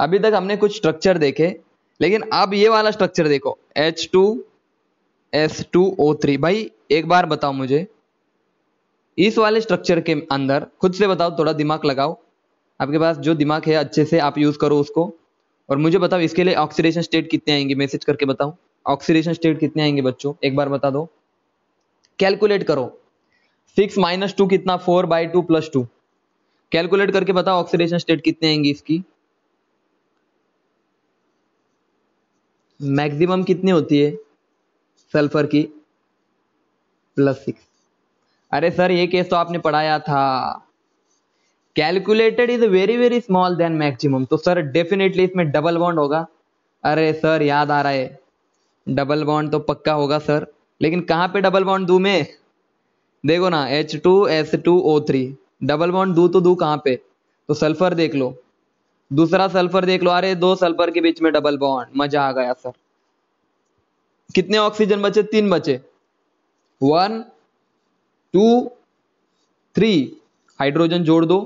अभी तक हमने कुछ स्ट्रक्चर देखे, लेकिन अब ये वाला स्ट्रक्चर देखो H two S two O three भाई, एक बार बताओ मुझे, इस वाले स्ट्रक्चर के अंदर, खुद से बताओ, थोड़ा दिमाग लगाओ। आपके पास जो दिमाग है, अच्छे से आप यूज़ करो उसको। और मुझे बताओ, इसके लिए ऑक्सीडेशन स्टेट कितने आएँगे? मैसेज करके बताओ ऑक्सीडेशन स्टेट कितने आएँगे बच्चों? एक बार बता दो। कैलकुलेट करो। सिक्स माइनस टू कितना? Four by two plus two calculate करके बताओ ऑक्सीडेशन स्टेट कितने आएँगी इसकी? मैक्सिमम कितनी होती है? सल्फ़र की प्लस सिक्स अरे सर, ये केस तो आपने पढ़ाया था। Calculated is very very small then maximum तो सर डेफिनेटली इसमें डबल बॉन्ड होगा। अरे सर, याद आ रहा है। डबल बॉन्ड तो पक्का होगा, सर। लेकिन कहाँ पे डबल बॉन्ड दू में? देखो ना H two S two O three double bond दू तो दू कहाँ पे? तो सल्फ़र देख लो। दूसरा सल्फ़र देख लो, अरे दो सल्फ़र के बीच में डबल बॉन्ड मज़ा आ गया सर कितने ऑक्सीजन बचे? तीन बचे। वन टू थ्री हाइड्रोजन जोड़ दो।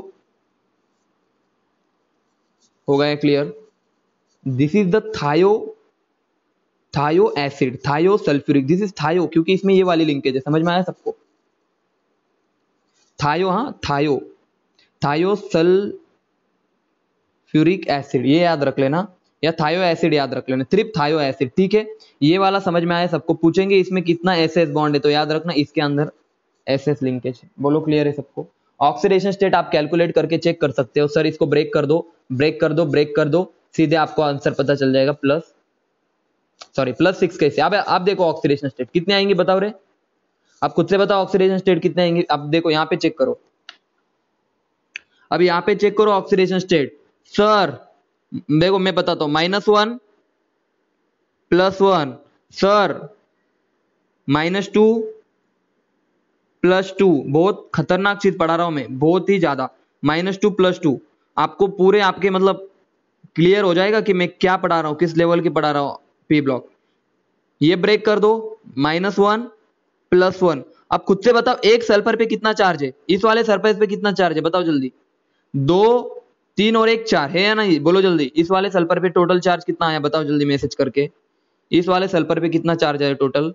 हो गया क्लियर दिस इज़ द थायो थायो एसिड थायो सल्फ्यूरिक दिस इज़ थायो क्योंकि इसमें ये वाली लिंकेज है। समझ में आया सबको? थायो हाँ थायो थायो सल्फ्यूरिक एसिड, ये याद रख लेना, या थायो एसिड याद रख लेना ट्रिप थायो एसिड, ठीक है? ये वाला समझ में आया, सबको पूछेंगे, इसमें कितना एस एस बॉन्ड है तो याद रखना, इसके अंदर एस एस लिंकेज बोलो क्लियर है सबको? ऑक्सीडेशन स्टेट आप कैलकुलेट करके चेक कर सकते हो। सर इसको ब्रेक कर दो ब्रेक कर दो ब्रेक कर दो, सीधे आपको आंसर पता चल जाएगा प्लस सॉरी प्लस सिक्स कैसे? अब आप देखो ऑक्सीडेशन स्टेट कितने आएँगे, बताओ रे। आप खुद से बताओ ऑक्सीडेशन स्टेट कितने आएँगे आप देखो, यहाँ पे चेक करो। अब यहाँ पे चेक करो ऑक्सीडेशन स्टेट सर देखो, मैं बताता हूँ। Minus one plus one sir minus two plus two बहुत खतरनाक चीज़ पढ़ा रहा हूँ मैं। बहुत ही ज़्यादा। माइनस टू प्लस टू आपको पूरे आपके मतलब क्लियर हो जाएगा कि मैं क्या पढ़ा रहा हूँ, किस लेवल की पढ़ा रहा हूँ पी ब्लॉक ये ब्रेक कर दो। माइनस वन प्लस वन अब खुद से बताओ, एक सल्फ़र पे कितना चार्ज है? इस वाले सरफेस पे कितना चार्ज है? बताओ जल्दी। दो तीन और एक चार है या नहीं? बोलो जल्दी। इस वाले सल्फ़र पे टोटल चार्ज कितना आया, बताओ जल्दी मैसेज करके। इस वाले सल्फ़र पे कितना चार्ज आया टोटल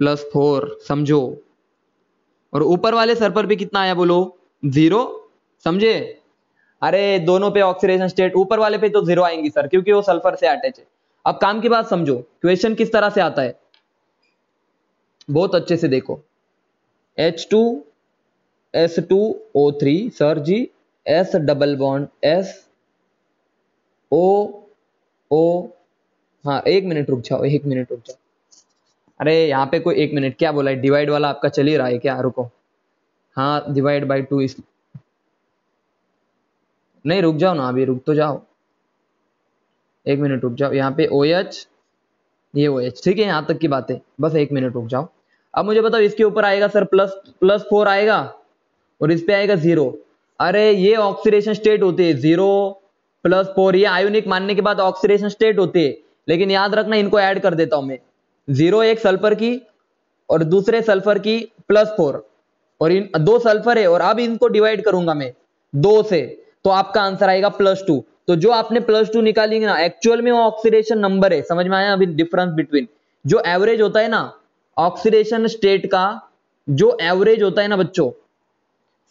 प्लस फोर समझो। और ऊपर वाले सर्पर पे कितना आया, बोलो? ज़ीरो समझे? अरे, दोनों पे ऑक्सीडेशन स्टेट ऊपर वाले पे तो ज़ीरो आएँगी सर क्योंकि वो सल्फ़र से अटैच है। अब काम की बात समझो। क्वेश्चन किस तरह से आता है? बहुत अच्छे से देखो। H two S two O three sir जी S double bond S O O हाँ एक मिनट रुक जाओ, एक मिनट रुक जाओ। अरे, यहाँ पे कोई एक मिनट क्या बोला है? डिवाइड वाला आपका चल ही रहा है क्या? रुको। हाँ डिवाइड बाई टू इस नहीं, रुक जाओ ना, अभी रुक तो जाओ। एक मिनट रुक जाओ, यहाँ पे ओ एच ये ओ एच ठीक है, यहाँ तक की बात। बस एक मिनट रुक जाओ। अब मुझे बताओ, इसके ऊपर आएगा सर प्लस प्लस फोर आएगा? और इस पे आएगा ज़ीरो अरे, ये ऑक्सीडेशन स्टेट होती है ज़ीरो प्लस फोर ये आयोनिक मानने के बाद ऑक्सीडेशन स्टेट होती। है लेकिन याद रखना, इनको ऐड कर देता हूँ मैं। ज़ीरो एक सल्फ़र की, और दूसरे सल्फ़र की प्लस फोर और इन, दो सल्फ़र है, और अब इनको डिवाइड करूँगा मैं, दो से। तो आपका आंसर आएगा प्लस टू तो जो आपने प्लस टू निकालेंगे ना एक्चुअल में वो ऑक्सीडेशन नंबर है। समझ में आया अभी डिफरेंस बिटवीन जो एवरेज होता है ना ऑक्सीडेशन स्टेट का, जो एवरेज होता है ना बच्चों,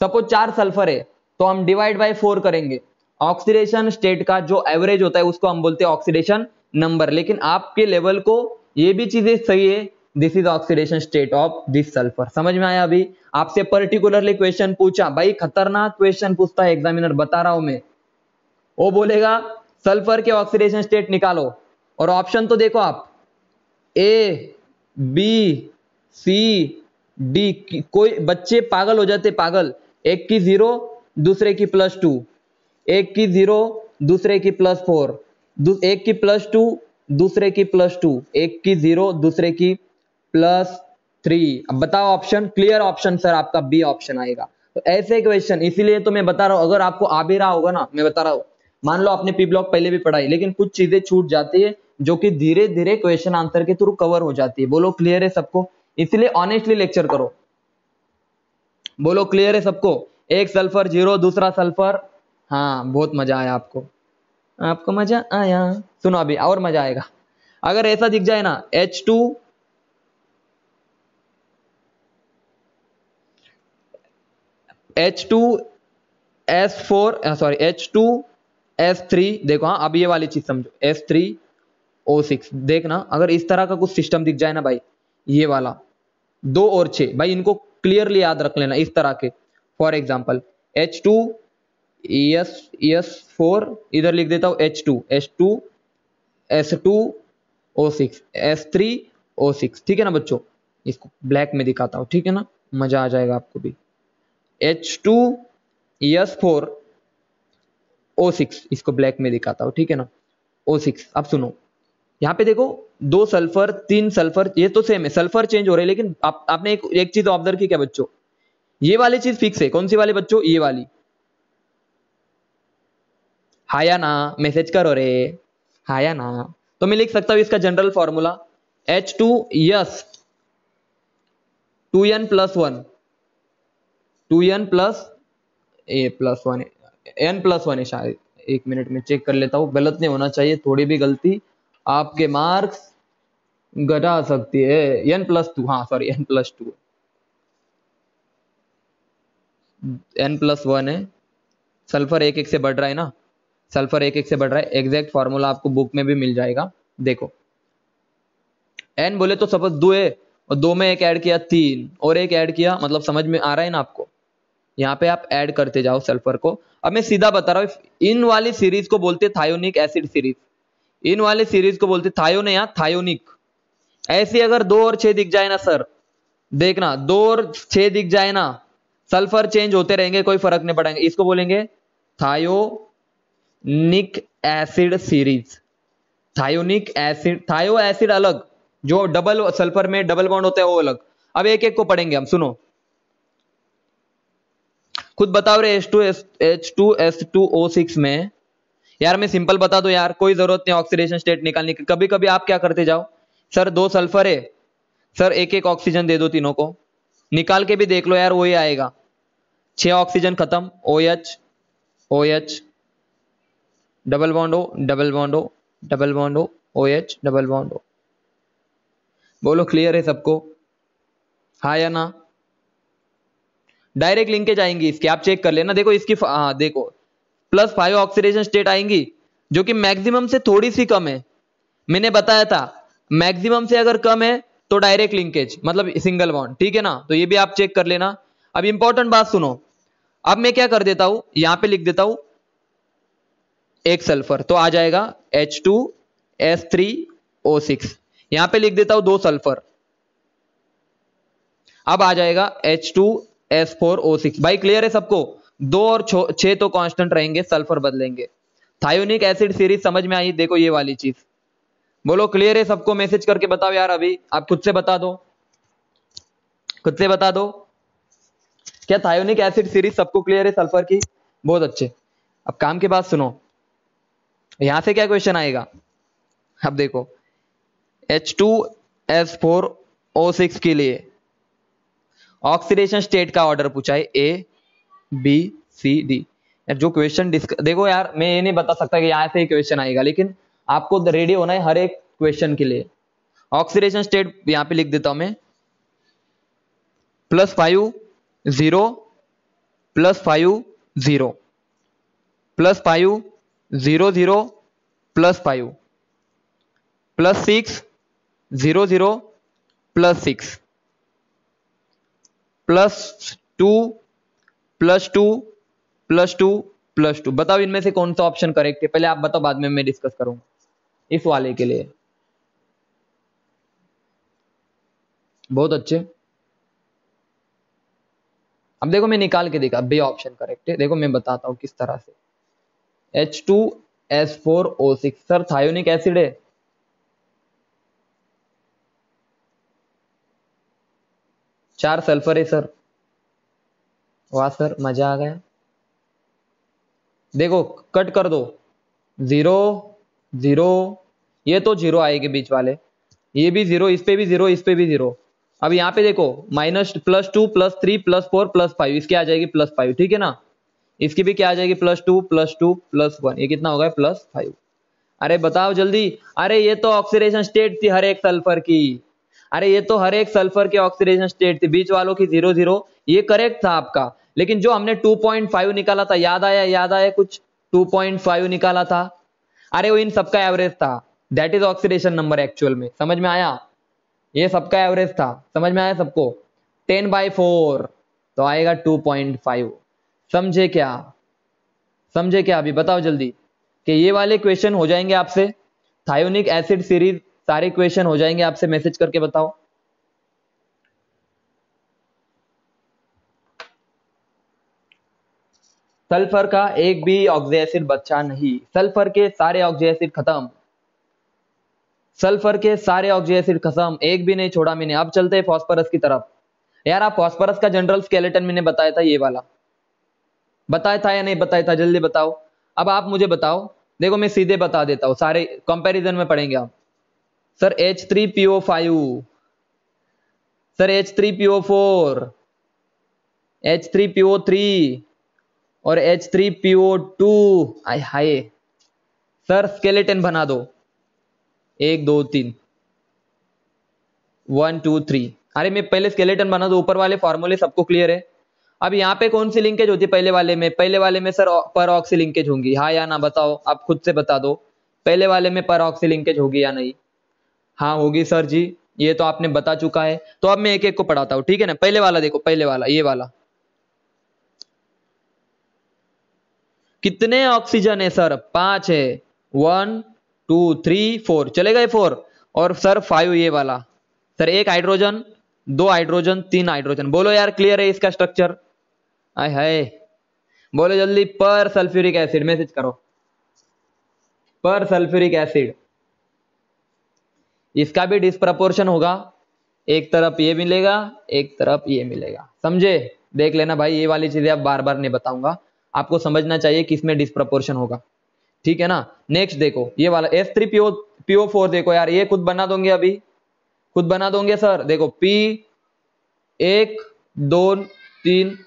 सपोज़ चार सल्फ़र है। तो हम डिवाइड बाय फोर करेंगे। ऑक्सीडेशन स्टेट का जो एवरेज होता है, उसको हम बोलते हैं ऑक्सीडेशन नंबर लेकिन आपके लेवल को ये भी चीज़ें सही है this is oxidation state of this sulphur समझ में आया अभी? आपसे पर्टिकुलरली क्वेश्चन पूछा। भाई, खतरनाक क्वेश्चन पूछता है एग्जामिनर बता रहा हूँ मैं। वो बोलेगा सल्फ़र के ऑक्सीडेशन स्टेट निकालो। और ऑप्शन तो देखो आप। ए बी सी डी कोई बच्चे पागल हो जाते, पागल। एक की ज़ीरो दूसरे की प्लस टू एक की ज़ीरो दूसरे की प्लस फोर एक की प्लस टू दूसरे की प्लस टू एक की ज़ीरो दूसरे की प्लस थ्री अब बताओ ऑप्शन क्लियर ऑप्शन सर आपका बी ऑप्शन आएगा। तो ऐसे क्वेश्चन इसीलिए तो मैं बता रहा हूँ, अगर आपको आ भी रहा होगा ना, मैं बता रहा हूँ। मान लो आपने पी ब्लॉक पहले भी पढ़ाई, लेकिन कुछ चीज़ें छूट जाती है, जो कि धीरे धीरे क्वेश्चन आंसर के थ्रू कवर हो जाती है। बोलो क्लियर है सबको? इसलिए ऑनेस्टली लेक्चर करो। बोलो क्लियर है सबको? एक सल्फ़र ज़ीरो, दूसरा सल्फ़र। हाँ बहुत मज़ा आया आपको। आपको मज़ा आया। सुनो अभी, और मज़ा आएगा। अगर ऐसा दिख जाए ना H two H two S four sorry H two S three देखो हाँ अब ये वाली चीज़ समझो। एस थ्री ओ सिक्स देखना, अगर इस तरह का कुछ सिस्टम दिख जाए ना भाई, ये वाला, दो और छह, भाई इनको क्लियरली याद रख लेना, इस तरह के। For example H two S S four इधर लिख देता हूँ H two H two S two O six S three O six ठीक है ना बच्चों? इसको ब्लैक में दिखाता हूँ ठीक है ना? मज़ा आ जाएगा आपको भी। H two S four O six इसको ब्लैक में दिखाता हूँ ठीक है ना? ओ सिक्स अब सुनो। यहाँ पे देखो दो सल्फ़र तीन सल्फ़र ये तो सेम है सल्फ़र चेंज हो रहे हैं लेकिन आप, आपने एक एक चीज़ ऑब्ज़र्व की क्या बच्चों? ये वाली चीज़ फिक्स है। कौन सी वाली बच्चों? ये वाली। हाया ना मैसेज करो रे। हाया ना। तो मैं लिख सकता हूँ इसका general formula H two S two N plus one two N plus A plus one N plus one है शायद। एक मिनट में चेक कर लेता हूँ। गलत नहीं होना चाहिए, थोड़ी भी गलती। आपके मार्क्स घटा सकती है। एन प्लस टू हाँ sorry N plus two N plus one है। सल्फ़र एक एक से बढ़ रहा है ना। सल्फ़र एक एक से बढ़ रहा है। एग्जैक्ट फॉर्मूला आपको बुक में भी मिल जाएगा। देखो। एन बोले तो सपोज़ दो है और दो में एक ऐड किया तीन और एक ऐड किया मतलब समझ में आ रहा है ना आपको? यहाँ पे आप ऐड करते जाओ सल्फ़र को। अब मैं सीधा बता रहा हूँ, इन वाली सीरीज़ को बोलते थायोनिक एसिड सीरीज़ इन वाले सीरीज़ को बोलते थायो ने यहाँ थायोनिक ऐसी अगर दो और छह दिख जाए ना सर देखना, दो और छह दिख जाए ना सल्फ़र चेंज होते रहेंगे, कोई फ़र्क नहीं पड़ेंगे। इसको बोलेंगे thionic acid series. Thionic acid, thio acid अलग, जो डबल सल्फ़र में डबल बॉन्ड होता है, वो अलग। अब एक एक को पढ़ेंगे हम, सुनो। खुद बताओ रे H two H two S two O six में। यार मैं सिंपल बता दो यार, कोई ज़रूरत नहीं ऑक्सीडेशन स्टेट निकालने की। कभी कभी आप क्या करते जाओ, सर दो सल्फ़र है। सर एक एक ऑक्सीजन दे दो तीनों को। निकाल के भी देख लो यार वही आएगा। छह ऑक्सीजन खत्म O H O H double bond double bond double bond O H double bond बोलो क्लियर है सबको? हा या ना? डायरेक्ट लिंकेज आएँगी इसकी, आप चेक कर लेना। देखो इसकी हाँ देखो। प्लस फाइव ऑक्सीडेशन स्टेट आएँगी, जो कि मैक्सिमम से थोड़ी सी कम है। मैंने बताया था मैक्सिमम से अगर कम है तो डायरेक्ट लिंकेज मतलब सिंगल बॉन्ड ठीक है ना? तो ये भी आप चेक कर लेना। अब इंपॉर्टेंट बात सुनो अब मैं क्या कर देता हूँ? यहाँ पे लिख देता हूँ एक सल्फ़र तो आ जाएगा H two S three O six यहाँ पर लिख देता हूँ दो सल्फ़र। अब आ जाएगा H two S four O six भाई क्लियर है सबको? दो और छह तो कांस्टेंट रहेंगे, सल्फ़र बदलेंगे। थायोनिक एसिड सीरीज़ समझ में आई? देखो ये वाली चीज़। बोलो क्लियर है सबको? मैसेज करके बताओ यार अभी। आप खुद से बता दो। खुद से बता दो। क्या थायोनिक एसिड सीरीज़ सबको क्लियर है सल्फ़र की? बहुत अच्छे। अब काम के बाद सुनो। यहाँ से क्या क्वेश्चन आएगा? अब देखो। H two S four O six के लिए ऑक्सीडेशन स्टेट का ऑर्डर पूछा है। ए बी सी डी जो क्वेश्चन देखो यार, मैं ये नहीं बता सकता कि यहाँ से ही क्वेश्चन आएगा, लेकिन आपको रेडी होना है हर एक क्वेश्चन के लिए। ऑक्सीडेशन स्टेट यहाँ पे लिख देता हूँ मैं। Plus five zero plus five zero, plus five zero zero plus five, plus six zero zero plus six, plus two plus two plus two plus two. बताओ इनमें से कौन सा ऑप्शन करेक्ट है? पहले आप बताओ, बाद में मैं डिस्कस करूँगा। इस वाले के लिए। बहुत अच्छे। अब देखो मैं निकाल के देखा बे ऑप्शन करेक्ट है। देखो मैं बताता हूँ किस तरह से। H two S four O six sir thionic acid है। चार सल्फ़र है सर वाह सर मज़ा आ गया। देखो कट कर दो। ज़ीरो ज़ीरो ये तो ज़ीरो आएगी बीच वाले। ये भी ज़ीरो इस पे भी ज़ीरो इस पे भी ज़ीरो अब यहाँ पे देखो minus plus two plus three plus four plus five इसकी आ जाएगी प्लस फाइव ठीक है ना? इसकी भी क्या आ जाएगी? Plus two plus two plus one ये कितना होगा? प्लस फाइव अरे बताओ जल्दी। अरे ये तो ऑक्सीडेशन स्टेट थी हर एक सल्फ़र की। अरे ये तो हर एक सल्फ़र की ऑक्सीडेशन स्टेट थी। बीच वालों की ज़ीरो ज़ीरो ये करेक्ट था आपका। लेकिन जो हमने 2.5 निकाला था, याद आया? याद आया कुछ? 2.5 निकाला था। अरे वो इन सबका एवरेज था। That is oxidation number actual में। समझ में आया? ये सबका एवरेज था। समझ में आया सबको? टेन बाई फोर तो आएगा टू पॉइंट फाइव। समझे क्या? समझे क्या अभी? बताओ जल्दी। कि ये वाले क्वेश्चन हो जाएँगे आपसे। थायोनिक एसिड सीरीज़ सारे क्वेश्चन हो जाएँगे आपसे। मैसेज करके बताओ। सल्फ़र का एक भी ऑक्सी एसिड बच्चा नहीं। सल्फ़र के सारे ऑक्सी एसिड खत्म। सल्फ़र के सारे ऑक्सी एसिड खत्म एक भी नहीं, छोड़ा मैंने अब चलते हैं फॉस्फरस की तरफ़। यार, आप फॉस्फरस का जनरल स्केलेटन मैंने बताया था, ये वाला। बताया था या नहीं बताया था? जल्दी बताओ। अब आप मुझे बताओ। देखो, मैं सीधे बता देता हूँ। सारे कंपैरिजन में पढ़ेंगे आप। Sir H three PO five sir H three PO four H three PO three और एच थ्री पीओ टू आई हाय। सर स्केलेटन बना दो। एक, दो, तीन। वन टू थ्री अरे, मैं पहले स्केलेटन बना दो, ऊपर वाले फॉर्मूले सबको क्लियर है? अब यहाँ पे कौन सी लिंकेज होती है पहले वाले में? पहले वाले में सर पर ऑक्सी लिंकेज होंगी। हाँ या ना, बताओ। आप खुद से बता दो। पहले वाले में पर ऑक्सी लिंकेज होगी या नहीं? हाँ होगी सर जी। ये तो आपने बता चुका है। तो अब मैं एक एक को पढ़ाता हूँ, ठीक है ना? पहले वाला देखो, पहले वाला, ये वाला। कितने ऑक्सीजन है सर पाँच है। वन टू थ्री फोर चलेगा ये फोर और सर फाइव ये वाला. सर एक हाइड्रोजन दो हाइड्रोजन तीन हाइड्रोजन बोलो यार क्लियर है इसका स्ट्रक्चर आय हाय. बोलो जल्दी पर सल्फ्यूरिक एसिड मैसेज करो. पर सल्फ्यूरिक एसिड इसका भी डिस्प्रपोर्शन होगा. एक तरफ़ ये मिलेगा, एक तरफ़ ये मिलेगा. समझे? देख लेना भाई, ये वाली चीज़ें आप बार बार नहीं बताऊँगा. आपको समझना चाहिए किसमें डिस्प्रपोर्शन होगा. ठीक है ना? नेक्स्ट देखो, ये वाला S three PO PO four देखो यार, ये खुद बना दोगे अभी? खुद बना दोगे सर? देखो पी एक दो तीन,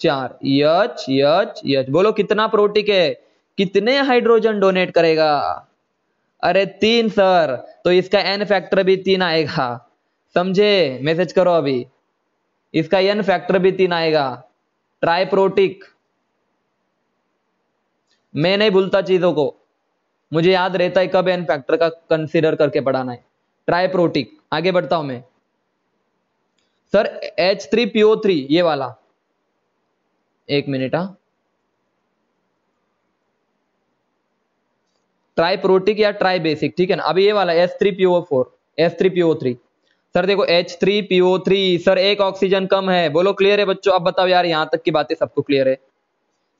चार। यच यच यच बोलो, कितना प्रोटिक है? कितने हाइड्रोजन डोनेट करेगा? अरे तीन, सर। तो इसका एन फैक्टर भी तीन आएगा। समझे? मैसेज करो अभी। इसका एन फैक्टर भी तीन आएगा। ट्राइप्रोटिक मैं नहीं भूलता चीज़ों को। मुझे याद रहता है कब एन फैक्टर का कंसिडर करके पढ़ाना है। ट्राइप्रोटिक आगे बढ़ता हूँ मैं। Sir H three PO three ये वाला। एक मिनट, हा। ट्राई प्रोटिक या ट्राई बेसिक ठीक है ना? अभी ये वाला S three PO four S three PO three sir देखो H three PO three sir एक ऑक्सीजन कम है। बोलो क्लियर है बच्चों? अब बताओ यार, यहाँ तक की बातें सबको क्लियर है।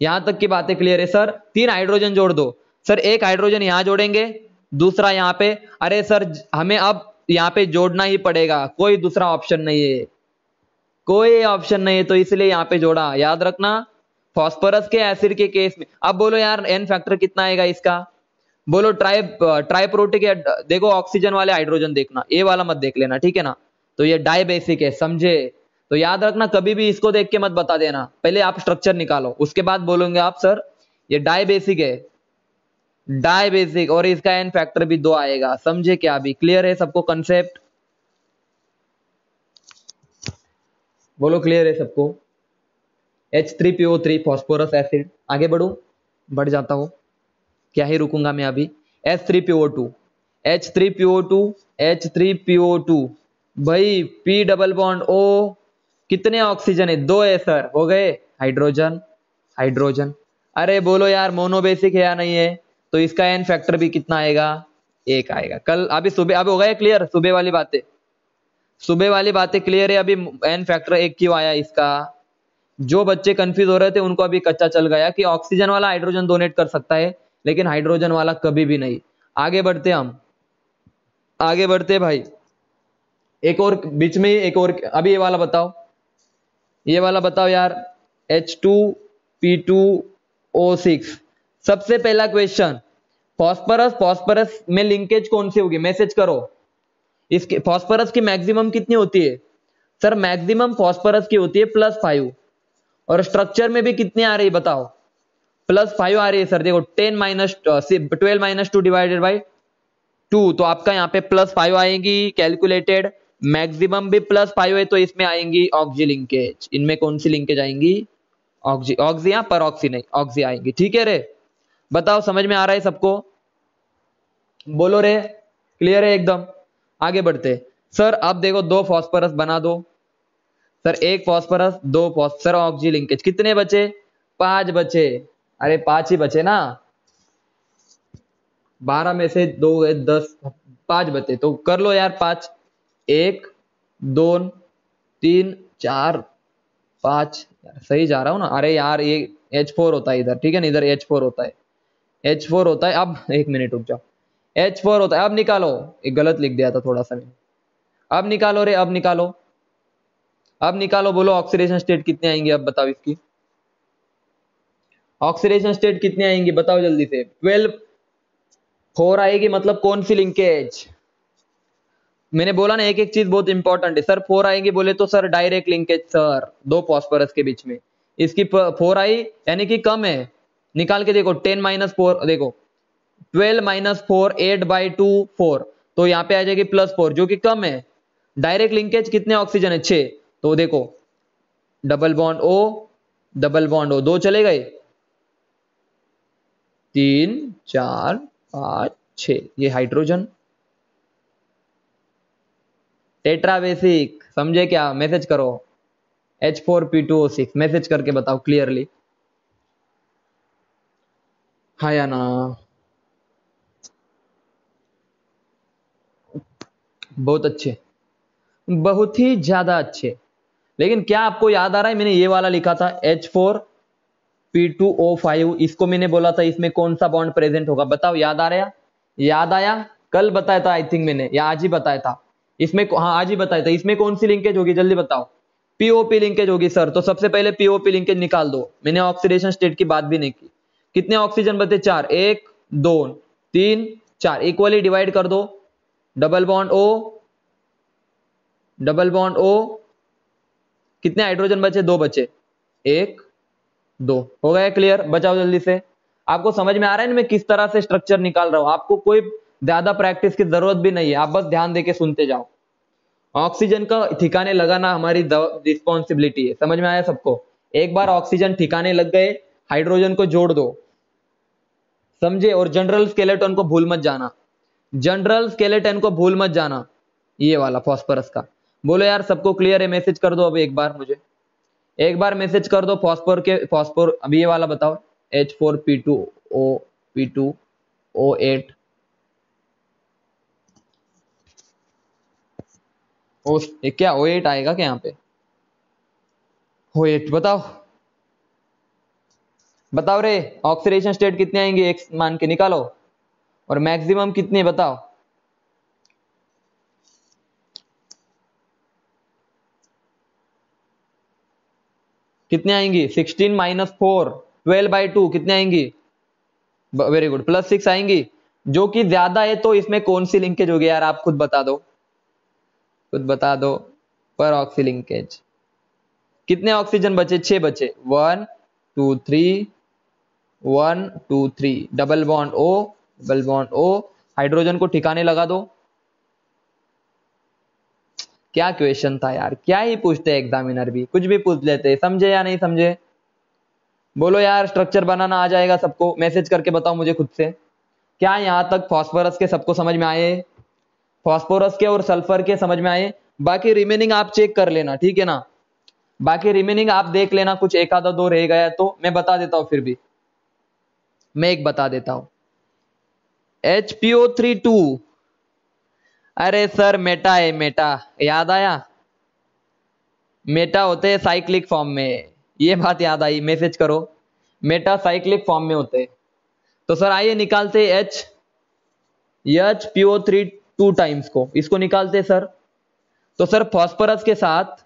यहाँ तक की बातें क्लियर है। सर, तीन हाइड्रोजन जोड़ दो। सर, एक हाइड्रोजन यहाँ जोड़ेंगे, दूसरा यहाँ पे। अरे सर हमें अब यहाँ पे जोड़ना ही पड़ेगा। कोई दूसरा ऑप्शन नहीं है। कोई ऑप्शन नहीं है तो इसलिए यहाँ पे जोड़ा। याद रखना फॉस्फोरस के एसिड के केस में। अब बोलो यार एन फैक्टर कितना आएगा इसका? बोलो ट्राइप ट्राइप्रोटिक देखो ऑक्सीजन वाले हाइड्रोजन देखना। ए वाला मत देख लेना, ठीक है ना? तो ये डाइबेसिक है, समझे? तो याद रखना, कभी भी इसको देख के मत बता देना। पहले आप स्ट्रक्चर निकालो। उसके बाद बोलोगे आप सर ये डाई बेसिक है। डाई बेसिक और इसका एन फैक्टर भी दो आएगा। समझे क्या अभी? क्लियर है सबको कंसेप्ट बोलो क्लियर है सबको? H three PO three phosphorous acid आगे बढ़ू? बढ़ जाता हूँ। क्या ही रुकूँगा मैं अभी? H three PO two H three PO two H three PO two भाई पी डबल बॉन्ड ओ कितने ऑक्सीजन है? दो है सर हो गए? हाइड्रोजन हाइड्रोजन अरे, बोलो यार मोनोबेसिक है या नहीं है? तो इसका एन फैक्टर भी कितना आएगा? एक आएगा। कल, अभी सुबह अभी हो गया क्लियर सुबह वाली बातें। सुबह वाली बातें क्लियर है, अभी एन फैक्टर एक क्यों आया इसका? जो बच्चे कंफ्यूज हो रहे थे, उनको अभी कच्चा चल गया कि ऑक्सीजन वाला हाइड्रोजन डोनेट कर सकता है, लेकिन हाइड्रोजन वाला कभी भी नहीं। आगे बढ़ते हम। आगे बढ़ते भाई। एक और, बीच में एक और, अभी ये वाला बताओ। ये वाला बताओ यार H two P two O six सबसे पहला क्वेश्चन फॉस्फरस फॉस्फरस में लिंकेज कौन सी होगी? मैसेज करो। इसके फॉस्फरस की मैक्सिमम कितनी होती है? सर मैक्सिमम फॉस्फरस की होती है प्लस फाइव और स्ट्रक्चर में भी कितनी आ रही है बताओ? प्लस फाइव आ रही है सर देखो ten minus twelve minus two divided by two तो आपका यहाँ पे प्लस फाइव आएगी कैलकुलेटेड मैक्सिमम भी प्लस फाइव है तो इसमें आएँगी ऑक्जी लिंकेज। इनमें कौन सी लिंकेज आएँगी? ऑक्जी ऑक्सी या पर ऑक्सी नहीं, ऑक्सी आएँगी। ठीक है रे? बताओ, समझ में आ रहा है सबको? बोलो रे क्लियर है एकदम? आगे बढ़ते। सर, अब देखो, दो फॉस्फरस बना दो। सर, एक फॉस्फरस दो फॉस्फर ऑक्सी लिंकेज कितने बचे? पाँच बचे। अरे, पाँच ही बचे ना। बारह में से दो दस, पाँच बचे। तो कर लो यार पाँच। एक दोन तीन, चार, पाँच। सही जा रहा हूँ ना? अरे यार, ये एच फोर होता है इधर, ठीक है ना? इधर एच फोर होता है। एच फोर होता है, अब एक मिनट रुक जाओ। एच फोर होता है, अब निकालो। एक गलत लिख दिया था थोड़ा सा मैंने। अब निकालो रे, अब निकालो। अब निकालो, बोलो ऑक्सीडेशन स्टेट कितने आएँगे? अब बताओ इसकी। ऑक्सीडेशन स्टेट कितने आएँगे? बताओ जल्दी से। ट्वेल्व फोर आएगी मतलब कौन सी लिंकेज मैंने बोला ना एक एक चीज़ बहुत इंपॉर्टेंट है। सर फोर आएगी बोले तो सर डायरेक्ट लिंकेज सर, दो फॉस्फरस के बीच में। इसकी फोर आई, यानी कि कम है। निकाल के देखो टेन माइनस फोर देखो twelve minus four eight by two four तो यहाँ पे आ जाएगी प्लस फोर जो कि कम है। डायरेक्ट लिंकेज कितने ऑक्सीजन है? छह। तो देखो double bond O double bond O दो चले गए। तीन, चार, पाँच छ ये हाइड्रोजन टेट्राबेसिक, समझे क्या? मैसेज करो। H four P two O six, message करके बताओ क्लियरली हाँ या ना? बहुत अच्छे। बहुत ही ज़्यादा अच्छे। लेकिन क्या आपको याद आ रहा है? मैंने ये वाला लिखा था, H four P two O five. इसको मैंने बोला था, इसमें कौन सा बॉन्ड प्रेजेंट होगा? बताओ, याद आ रहा याद आया? कल बताया था आई थिंक मैंने। या आज ही बताया था। इसमें हाँ आज ही बताया था। इसमें कौन सी लिंकेज होगी? जल्दी बताओ। पीओपी लिंकेज होगी सर तो सबसे पहले पीओपी लिंकेज निकाल दो। मैंने ऑक्सीडेशन स्टेट की बात भी नहीं की। कितने ऑक्सीजन बचे? चार। एक, दो, तीन, चार। इक्वली डिवाइड कर दो। Double bond O double bond O कितने हाइड्रोजन बचे? दो बचे। एक, दो। हो गया क्लियर बचाओ जल्दी से। आपको समझ में आ रहा है ना मैं किस तरह से स्ट्रक्चर निकाल रहा हूँ? आपको कोई ज़्यादा प्रैक्टिस की ज़रूरत भी नहीं है। आप बस ध्यान देके सुनते जाओ। ऑक्सीजन का ठिकाने लगाना हमारी रिस्पॉन्सिबिलिटी है। समझ में आया सबको? एक बार ऑक्सीजन ठिकाने लग गए हाइड्रोजन को जोड़ दो। समझे? और जनरल स्केलेटन को भूल मत जाना। जनरल स्केलेटन को भूल मत जाना। ये वाला फॉस्फरस का। बोलो यार, सबको क्लियर है? मैसेज कर दो अब एक बार मुझे। एक बार मैसेज कर दो फॉस्फोर के फॉस्फोर अब ये वाला बताओ। H four P two O P two O eight O क्या, ओ एट आएगा क्या यहाँ पे? ओ एट, बताओ। बताओ रे ऑक्सीडेशन स्टेट कितने आएँगे? एक मान के निकालो। और मैक्सिमम कितने, बताओ। कितने आएँगी? Sixteen minus four twelve by two कितने आएँगी? वेरी गुड प्लस सिक्स आएँगी। जो कि ज़्यादा है तो इसमें कौन सी लिंकेज होगी यार? आप खुद बता दो। खुद बता दो, पर ऑक्सी लिंकेज कितने ऑक्सीजन बचे? छह बचे. One two three one two three double bond O double bond O hydrogen को ठिकाने लगा दो. क्या क्वेश्चन था यार? क्या ही पूछते एग्जामिनर भी? कुछ भी पूछ लेते. समझे या नहीं समझे? बोलो यार स्ट्रक्चर बनाना आ जाएगा सबको. मैसेज करके बताओ मुझे खुद से. क्या यहाँ तक फॉस्फोरस के सबको समझ में आए? फॉस्फोरस के और सल्फ़र के समझ में आए? बाकी रिमेनिंग आप चेक कर लेना, ठीक है ना? बाकी रिमेनिंग आप देख लेना, कुछ एक आधा दो रह गया तो मैं बता देता हूँ फिर भी। मैं एक बता देता हूँ। एच पीओ थ्री टू अरे सर मेटा है मेटा याद आया? मेटा होते हैं साइक्लिक फॉर्म में। ये बात याद आई मैसेज करो। मेटा साइक्लिक फॉर्म में होते हैं। तो सर आइए निकालते H H PO three two times को। इसको निकालते सर। तो सर फॉस्फोरस के साथ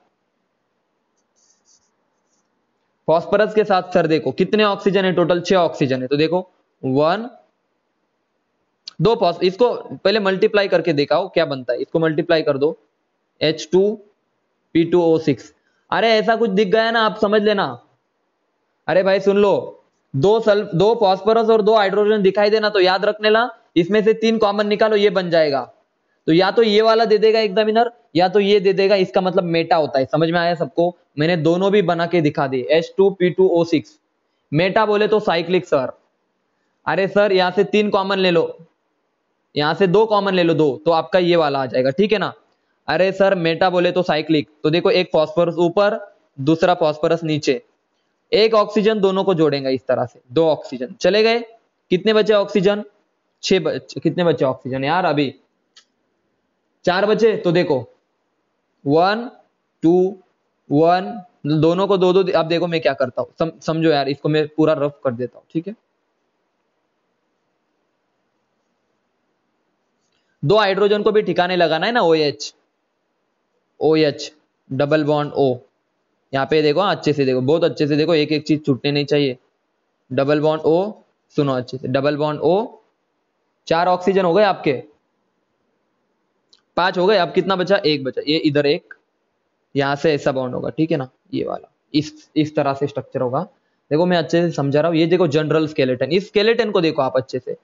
फॉस्फोरस के साथ, सर, देखो, कितने ऑक्सीजन है? टोटल छह ऑक्सीजन है। तो देखो वन दो फॉस इसको पहले मल्टीप्लाई करके दिखाओ, क्या बनता है। इसको मल्टीप्लाई कर दो। H two P two O six अरे, ऐसा कुछ दिख गया ना, आप समझ लेना। अरे भाई, सुन लो। दो सल्फ दो फॉस्फोरस और दो हाइड्रोजन दिखाई देना तो याद रखने ला इसमें से तीन कॉमन निकालो, ये बन जाएगा। तो या तो ये वाला दे देगा एग्जामिनर या तो ये दे देगा, इसका मतलब मेटा होता है। समझ में आया सबको? मैंने दोनों भी बना के दिखा दी S two P two O six meta बोले तो साइक्लिक सर अरे सर यहाँ से तीन कॉमन ले लो। यहाँ से दो कॉमन ले लो, दो। तो आपका ये वाला आ जाएगा, ठीक है ना? अरे सर मेटा बोले तो साइक्लिक तो देखो, एक फॉस्फोरस ऊपर, दूसरा फॉस्फोरस नीचे। एक ऑक्सीजन दोनों को जोड़ेंगे इस तरह से। दो ऑक्सीजन चले गए? कितने बचे ऑक्सीजन छह बचे कितने बचे ऑक्सीजन यार अभी? चार बचे तो देखो। वन टू वन दोनों को दो दो अब देखो मैं क्या करता हूँ। सम, समझो यार इसको मैं पूरा रफ कर देता हूँ ठीक है? दो हाइड्रोजन को भी ठिकाने लगाना है ना O H O H double bond O यहाँ पे देखो अच्छे से देखो बहुत अच्छे से देखो एक एक चीज़ छूटने नहीं चाहिए। डबल बॉन्ड ओ सुनो अच्छे से डबल बॉन्ड ओ चार ऑक्सीजन हो गए आपके। पाँच हो गए, अब कितना बचा? एक बचा। ये इधर एक, यहाँ से ऐसा बॉन्ड होगा, ठीक है ना? ये वाला। इस इस तरह से स्ट्रक्चर होगा। देखो, मैं अच्छे से समझा रहा हूँ। ये देखो जनरल स्केलेटन इस स्केलेटन को देखो आप अच्छे से।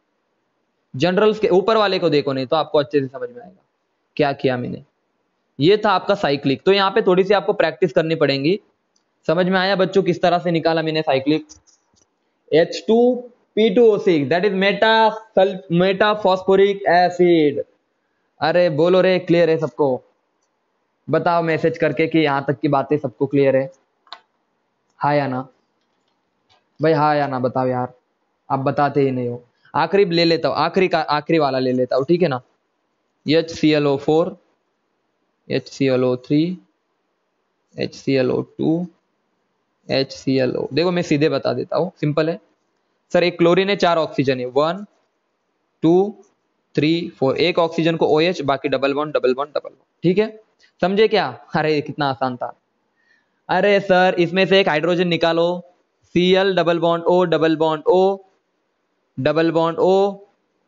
जनरल ऊपर वाले को देखो, नहीं तो आपको अच्छे से समझ में आएगा। क्या किया मैंने? ये था आपका साइक्लिक तो यहाँ पे थोड़ी सी आपको प्रैक्टिस करनी पड़ेगी। समझ में आया बच्चों किस तरह से निकाला मैंने cyclic H two P two O six that is meta meta phosphoric acid अरे बोलो रे क्लियर है सबको। बताओ मैसेज करके कि यहाँ तक की बातें सबको क्लियर है। हाँ या ना भाई हाँ या ना बताओ यार। आप बताते ही नहीं हो। आखिरी ले लेता हूँ, आखिरी का, आखिरी वाला ले लेता हूँ, ठीक है ना? H C L O four H C L O three H C L O two H C L O देखो मैं सीधे बता देता हूँ सिंपल है। सर, एक क्लोरीन है, चार ऑक्सीजन है। वन टू थ्री फोर एक ऑक्सीजन को ओ OH, बाकी double one double one double one ठीक है? समझे क्या? अरे कितना आसान था। अरे सर इसमें से एक हाइड्रोजन निकालो। C L double bond O double bond O double bond O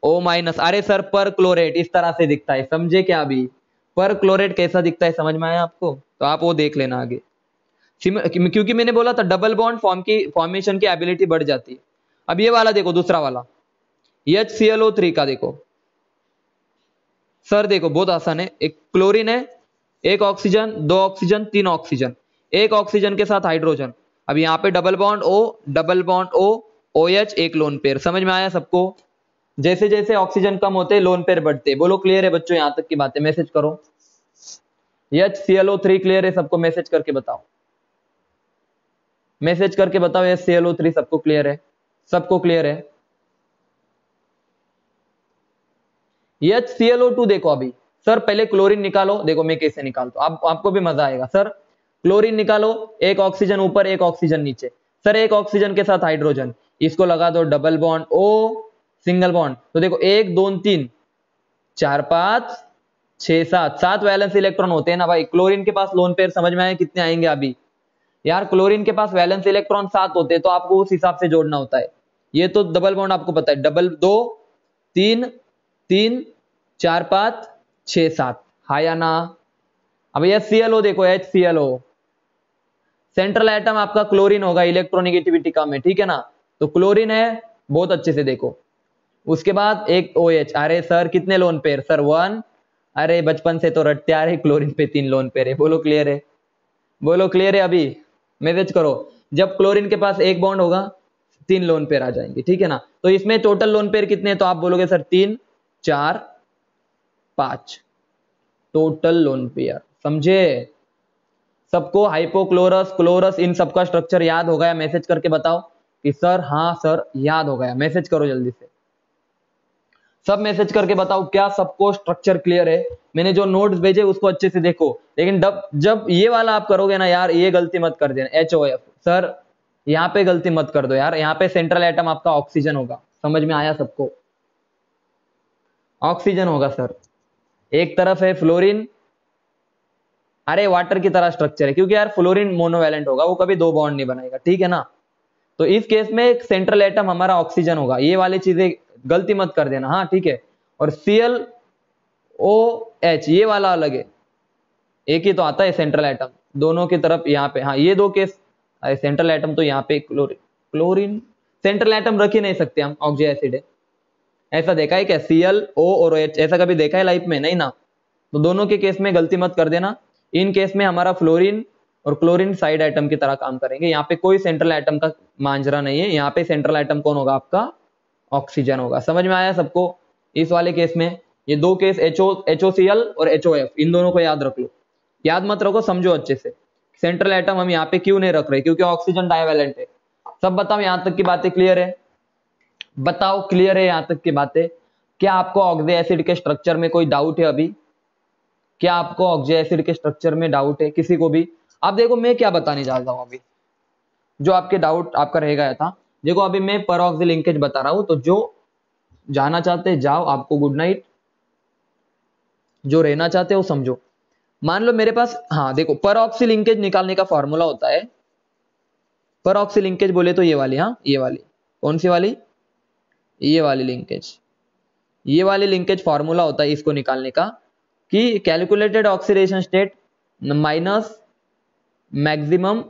O minus अरे सर पर क्लोरेट इस तरह से दिखता है। समझे क्या अभी? पर क्लोरेट कैसा दिखता है? समझ में आया आपको? तो आप वो देख लेना आगे। क्योंकि मैंने बोला था डबल बॉन्ड फॉर्म की फॉर्मेशन की एबिलिटी बढ़ जाती है। अब ये वाला देखो दूसरा वाला। H C L O three का देखो। सर देखो, बहुत आसान है। एक क्लोरीन है, एक ऑक्सीजन, दो ऑक्सीजन, तीन ऑक्सीजन। एक ऑक्सीजन के साथ हाइड्रोजन। अब यहाँ पे double bond O double bond O O H एक लोन पेयर समझ में आया सबको? जैसे जैसे ऑक्सीजन कम होते लोन पेयर बढ़ते। बोलो क्लियर है बच्चों, यहाँ तक की बातें। मैसेज करो। H C L O three clear है, सबको मैसेज करके बताओ। मैसेज करके बताओ H C L O three सबको क्लियर है। सबको क्लियर है। H C L O two देखो अभी। सर पहले क्लोरीन निकालो। देखो मैं कैसे निकालता हूँ। आप, आपको भी मज़ा आएगा। सर क्लोरीन निकालो। एक ऑक्सीजन ऊपर एक ऑक्सीजन नीचे। सर एक ऑक्सीजन के साथ हाइड्रोजन इसको लगा दो double bond O single bond तो देखो एक दो तीन चार पाँच छह सात। सात वैलेंस इलेक्ट्रॉन होते हैं ना भाई। क्लोरीन के पास लोन पेयर समझ में आए कितने आएँगे अभी? यार क्लोरीन के पास वैलेंस इलेक्ट्रॉन सात होते हैं तो आपको उस हिसाब से जोड़ना होता है। ये तो डबल बॉन्ड आपको पता है। डबल दो तीन तीन चार पाँच, छ सात। हा या ना? अब एच सी एल ओ देखो H C L O central atom आपका क्लोरीन होगा इलेक्ट्रोनिगेटिविटी कम है, ठीक है ना? तो क्लोरीन है, बहुत अच्छे से देखो। उसके बाद एक ओ OH अरे सर, कितने लोन पेयर सर वन अरे बचपन से तो रटते आ रहे क्लोरीन पे तीन लोन पेयर है। बोलो क्लियर है। बोलो क्लियर है अभी। मैसेज करो। जब क्लोरीन के पास एक बॉन्ड होगा, तीन लोन पेयर आ जाएँगे, ठीक है ना? तो इसमें टोटल लोन पेयर कितने तो आप बोलोगे, सर, तीन, चार पाँच। टोटल लोन पेयर समझे? सबको हाइपोक्लोरस क्लोरस इन सबका स्ट्रक्चर याद हो गया। मैसेज करके बताओ कि सर हाँ सर, याद हो गया। मैसेज करो जल्दी से। सब मैसेज करके बताओ क्या सबको स्ट्रक्चर क्लियर है। मैंने जो नोट्स भेजे उसको अच्छे से देखो। लेकिन जब जब ये वाला आप करोगे ना यार, ये गलती मत कर देना। एच ओ एफ़ सर, यहाँ पे गलती मत कर दो यार। यहाँ पे सेंट्रल एटम आपका ऑक्सीजन होगा। समझ में आया सबको? ऑक्सीजन होगा, सर। एक तरफ़ है फ्लोरिन अरे वाटर की तरह स्ट्रक्चर है, क्योंकि यार फ्लोरिन मोनोवैलेंट होगा, वो कभी दो बॉन्ड नहीं बनाएगा, ठीक है ना? तो इस केस में एक सेंट्रल एटम हमारा ऑक्सीजन होगा, ये वाली चीज़ें गलती मत कर देना हाँ ठीक है? और सी एल ओ एच ये वाला अलग है, एक ही तो आता है सेंट्रल एटम दोनों की तरफ़ यहाँ पे हाँ ये दो केस सेंट्रल एटम तो यहाँ पे क्लोरिन क्लोरिन सेंट्रल एटम रख ही नहीं सकते हम ऑक्जे एसिड है। ऐसा देखा है क्या? सी एल ओ और एच ऐसा कभी देखा है लाइफ में? नहीं ना। तो दोनों के केस में गलती मत कर देना। इन केस में हमारा फ्लोरीन और क्लोरीन साइड आइटम की तरह काम करेंगे। यहाँ पे कोई सेंट्रल आइटम का मांजरा नहीं है। यहाँ पे सेंट्रल आइटम कौन होगा? आपका ऑक्सीजन होगा। समझ में आया सबको? इस वाले केस में। ये दो केस एचओ एचओसीएल और एचओएफ इन दोनों को याद रख लो। याद मत रखो, समझो अच्छे से। सेंट्रल आइटम हम यहाँ पे क्यों नहीं रख रहे? क्योंकि ऑक्सीजन डायवेलेंट है। सब बताओ, यहाँ तक की बातें क्लियर है? बताओ क्लियर है यहाँ तक की बातें? क्या आपको ऑक्जे एसिड के स्ट्रक्चर में कोई डाउट है अभी? क्या आपको ऑक्जे एसिड के स्ट्रक्चर में डाउट है किसी को भी? अब देखो, मैं क्या बताने जा रहा हूँ अभी। जो आपके डाउट आपका रह गया था। देखो, अभी मैं पर लिंकेज बता रहा हूँ तो जो जाना चाहते जाओ, आपको गुड नाइट जो रहना चाहते हो समझो। मान लो मेरे पास हाँ देखो, पर ऑक्सी लिंकेज निकालने का फॉर्मूला होता है। पर ऑक्सी लिंकेज बोले तो ये वाली हाँ ये वाली। कौन सी वाली? ये वाली लिंकेज ये वाली लिंकेज फॉर्मूला होता है इसको निकालने का कि calculated oxidation state minus maximum